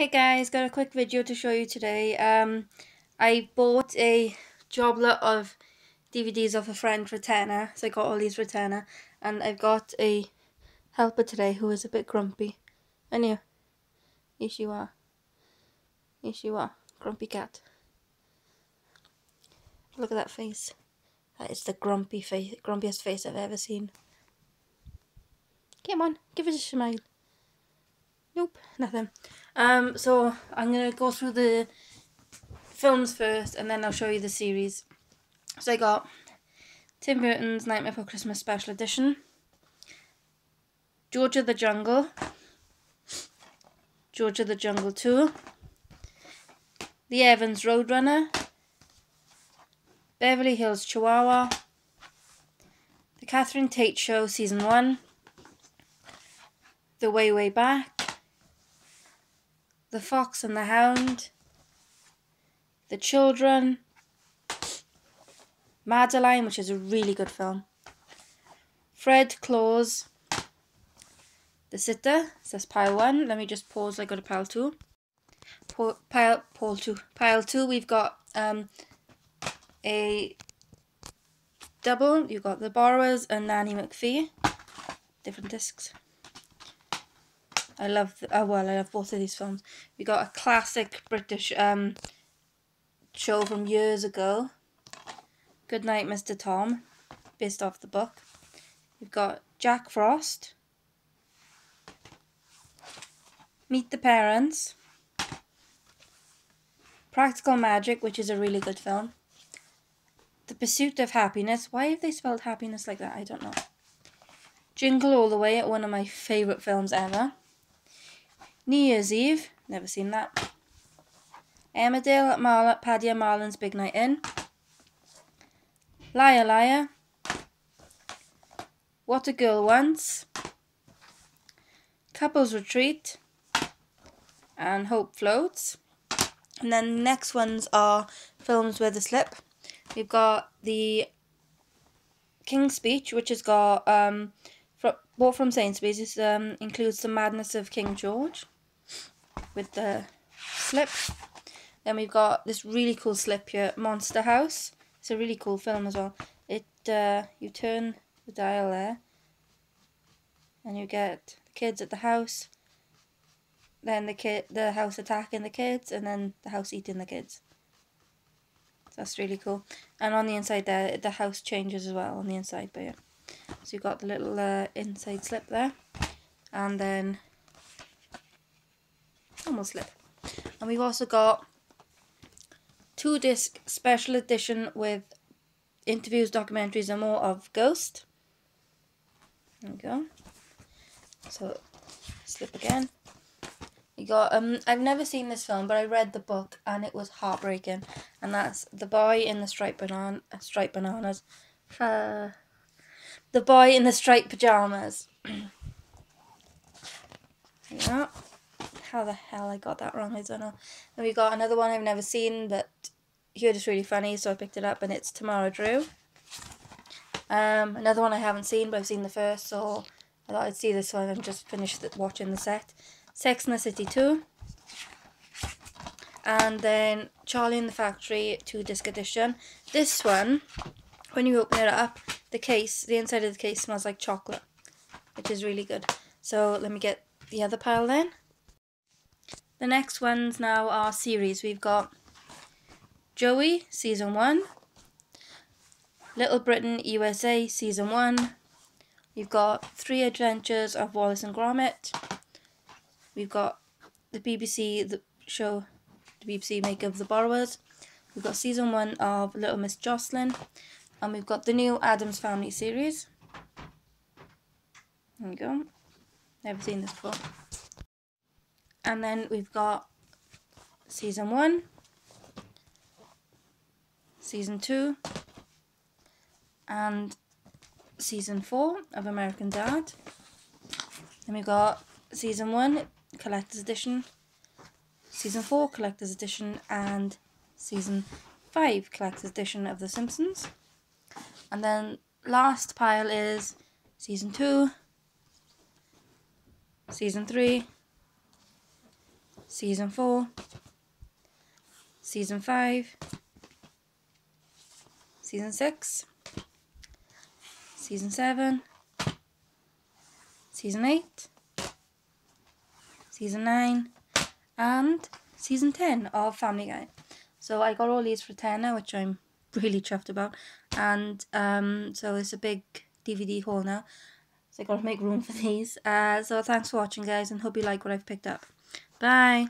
Hey guys, got a quick video to show you today. Um, I bought a job lot of DVDs off a friend for tenner, so I got all these for and I've got a helper today who is a bit grumpy. And you, yes you are, yes you are, grumpy cat. Look at that face. That is the grumpy face, grumpiest face I've ever seen. Come on, give it a smile. Nope, nothing. Um, so I'm gonna go through the films first, and then I'll show you the series. So I got Tim Burton's Nightmare Before Christmas Special Edition, George of the Jungle, George of the Jungle 2, The Evans Roadrunner, Beverly Hills Chihuahua, The Catherine Tate Show Season 1, The Way Way Back, the Fox and the Hound, The Children, Madeline, which is a really good film, Fred Claus, The Sitter, says pile one. Let me just pause, I go to pile two. Pile, pile, two. Pile two, we've got um, a double. You've got The Borrowers and Nanny McPhee. Different discs. I love, oh well, I love both of these films. We got a classic British um, show from years ago. Good Night, Mr. Tom, based off the book. We've got Jack Frost. Meet the Parents. Practical Magic, which is a really good film. The Pursuit of Happyness. Why have they spelled happiness like that? I don't know. Jingle All the Way, one of my favourite films ever. New Year's Eve, never seen that. Emmerdale at Mar Paddy and Marlon's Big Night In. Liar Liar. What a Girl Wants. Couples Retreat. And Hope Floats. And then the next ones are films with a slip. We've got the King's Speech, which has got um, from, bought from Sainsbury's. This um, includes the Madness of King George with the slip. Then we've got this really cool slip here, Monster House. It's a really cool film as well. It uh, you turn the dial there, and you get the kids at the house. Then the kid, the house attacking the kids, and then the house eating the kids. So that's really cool. And on the inside there, the house changes as well on the inside, but yeah. So you've got the little uh, inside slip there, and then almost slip. And we've also got two disc special edition with interviews, documentaries, and more of Ghost. There we go. So slip again. You got um I've never seen this film, but I read the book and it was heartbreaking. And that's The Boy in the Striped Banana Striped Bananas. Uh, the Boy in the Striped Pajamas. yeah how the hell I got that wrong, I don't know. And we got another one I've never seen, but heard it's really funny, so I picked it up, and it's Tamara Drewe. Um, another one I haven't seen, but I've seen the first, so I thought I'd see this one and just finish the, watching the set. Sex and the City 2. And then Charlie in the Factory 2 disc edition. This one, when you open it up, the case, the inside of the case smells like chocolate, which is really good. So let me get the other pile then. The next ones now are series. We've got Joey, Season 1. Little Britain, USA, Season 1. We've got Three Adventures of Wallace and Gromit. We've got the BBC the show, the BBC make of The Borrowers. We've got Season 1 of Little Miss Jocelyn. And we've got the new Addams Family series. There we go. Never seen this before. And then we've got season one, season two, and season four of American Dad. Then we've got season one, collector's edition, season four, collector's edition, and season five, collector's edition of The Simpsons. And then last pile is season two, season three, Season 4, Season 5, Season 6, Season 7, Season 8, Season 9, and Season 10 of Family Guy. So I got all these for tenner, which I'm really chuffed about. And um, so it's a big DVD haul now. So I gotta make room for these. Uh, so thanks for watching guys and hope you like what I've picked up. Bye!